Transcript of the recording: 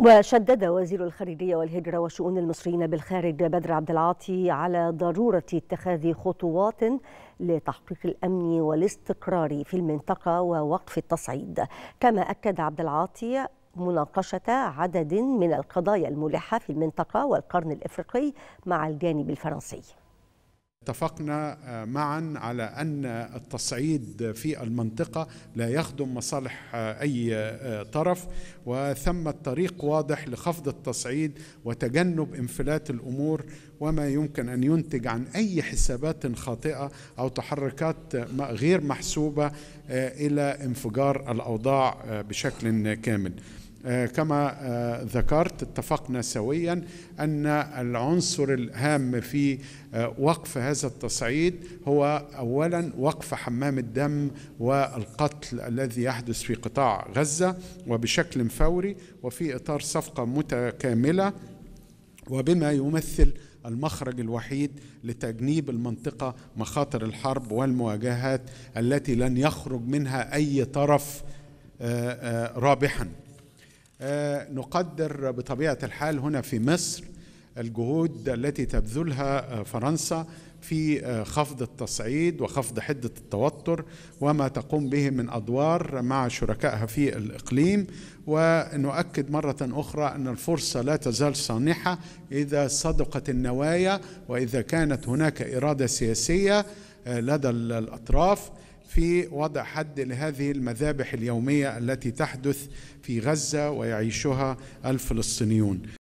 وشدد وزير الخارجية والهجرة وشؤون المصريين بالخارج بدر عبد العاطي على ضرورة اتخاذ خطوات لتحقيق الأمن والاستقرار في المنطقة ووقف التصعيد. كما أكد عبد العاطي مناقشة عدد من القضايا الملحة في المنطقة والقرن الإفريقي مع الجانب الفرنسي. اتفقنا معا على أن التصعيد في المنطقة لا يخدم مصالح أي طرف وثم طريق واضح لخفض التصعيد وتجنب انفلات الأمور وما يمكن أن ينتج عن أي حسابات خاطئة أو تحركات غير محسوبة إلى انفجار الأوضاع بشكل كامل. كما ذكرت اتفقنا سويا أن العنصر الهام في وقف هذا التصعيد هو اولا وقف حمام الدم والقتل الذي يحدث في قطاع غزة وبشكل فوري وفي إطار صفقة متكاملة وبما يمثل المخرج الوحيد لتجنيب المنطقة مخاطر الحرب والمواجهات التي لن يخرج منها أي طرف رابحا. نقدر بطبيعة الحال هنا في مصر الجهود التي تبذلها فرنسا في خفض التصعيد وخفض حدة التوتر وما تقوم به من أدوار مع شركائها في الإقليم. ونؤكد مرة أخرى أن الفرصة لا تزال صانحة إذا صدقت النوايا وإذا كانت هناك إرادة سياسية لدى الأطراف. في وضع حد لهذه المذابح اليومية التي تحدث في غزة ويعيشها الفلسطينيون.